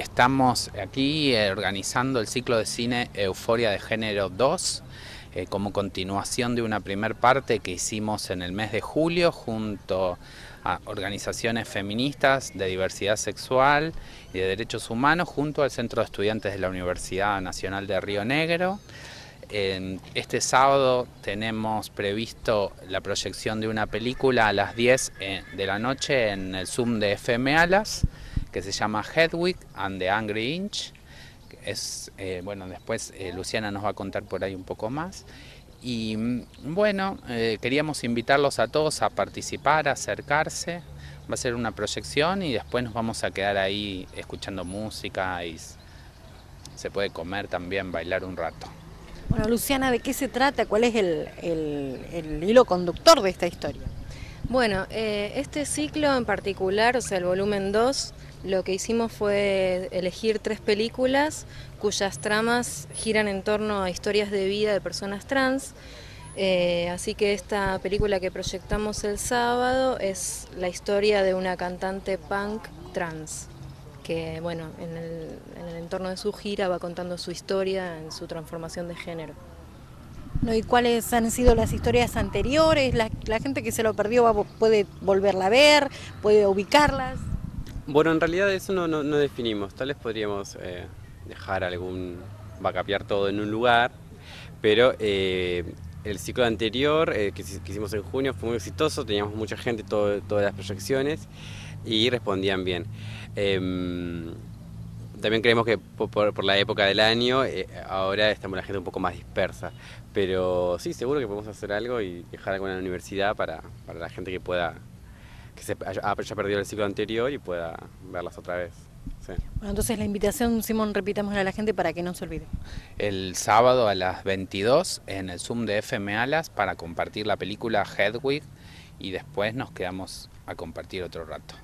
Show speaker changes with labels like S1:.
S1: Estamos aquí eh, organizando el ciclo de cine Euforia de Género 2 eh, como continuación de una primer parte que hicimos en el mes de julio junto a organizaciones feministas de diversidad sexual y de derechos humanos junto al Centro de Estudiantes de la Universidad Nacional de Río Negro. este sábado tenemos previsto la proyección de una película a las 10 eh, de la noche en el Zoom de FM Alas que se llama Hedwig and the Angry Inch. Es, eh, bueno, después eh, Luciana nos va a contar por ahí un poco más. Y mm, bueno, eh, queríamos invitarlos a todos a participar, a acercarse. Va a ser una proyección y después nos vamos a quedar ahí escuchando música y se puede comer también, bailar un rato.
S2: Bueno, Luciana, ¿de qué se trata? ¿Cuál es el, el hilo conductor de esta historia?
S3: Bueno, este ciclo en particular, o sea, el volumen 2, lo que hicimos fue elegir tres películas cuyas tramas giran en torno a historias de vida de personas trans. Eh, así que esta película que proyectamos el sábado es la historia de una cantante punk trans, que bueno, en el, entorno de su gira va contando su historia en su transformación de género.
S2: ¿Y cuáles han sido las historias anteriores? La, gente que se lo perdió puede volverla a ver, puede ubicarlas.
S4: Bueno, en realidad eso no, no, definimos. Tal vez podríamos eh, dejar algún, vacapiar todo en un lugar, pero eh, el ciclo anterior eh, que, hicimos en junio fue muy exitoso, teníamos mucha gente, todo, todas las proyecciones y respondían bien. Em, también creemos que por, la época del año ahora estamos la gente un poco más dispersa, pero sí, seguro que podemos hacer algo y dejar la universidad para, para la gente que pueda que se haya, perdido el ciclo anterior y pueda verlas otra vez.
S2: Bueno, entonces la invitación, Simón, repitamos a la gente para que no se olvide.
S1: El sábado a las 22 en el Zoom de FM Alas para compartir la película Hedwig y después nos quedamos a compartir otro rato.